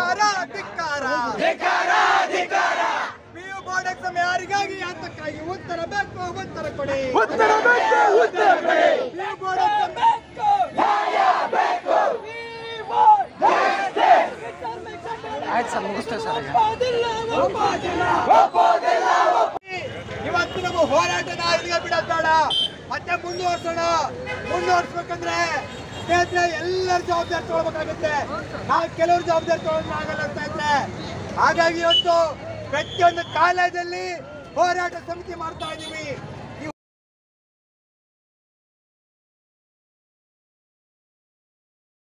ಬದಿಗೆ ಧಿಕ್ಕಾರ ಧಿಕ್ಕಾರ. ಪಿಯು ಬೋರ್ಡ್ ಎಕ್ಸಾಮ್ ಯಾರಿಗಾಗಿ ಯಾತಕ್ಕಾಗಿ ಉತ್ತರ ಬೇಕು ಉತ್ತರ ಕೊಡಿ. ಉತ್ತರ ಬೇಕು ಉತ್ತರ ಕೊಡಿ. ಪಿಯು ಬೋರ್ಡ್ ಎಕ್ಸಾಮ್ ಬೇಕು ಆಯ್ತು ಸರ್ ಮುಗಿಸ್ತೇವೆ ಸರ್ ಇವತ್ತು ನಮ್ಮ ಹೋರಾಟನ ಇಲ್ಲಿಗೆ ಬಿಡೋದ್ ಬೇಡ. ಮತ್ತೆ ಮುಂದುವರ್ಸೋಣ. ಮುಂದುವರ್ಸ್ಬೇಕಂದ್ರೆ ಎಲ್ಲರ ಜವಾಬ್ದಾರಿ ತಗೊಳ್ಬೇಕಾಗುತ್ತೆ. ನಾವು ಕೆಲವರು ಜವಾಬ್ದಾರಿ ತಗೊಳ್ಳೋದು ಆಗಲ್ಲ ಅಂತ ಇದ್ರೆ. ಹಾಗಾಗಿ ಇವತ್ತು ಪ್ರತಿಯೊಂದು ಕಾಲೇಜಲ್ಲಿ ಹೋರಾಟ ಸಮಿತಿ ಮಾಡ್ತಾ ಇದೀವಿ.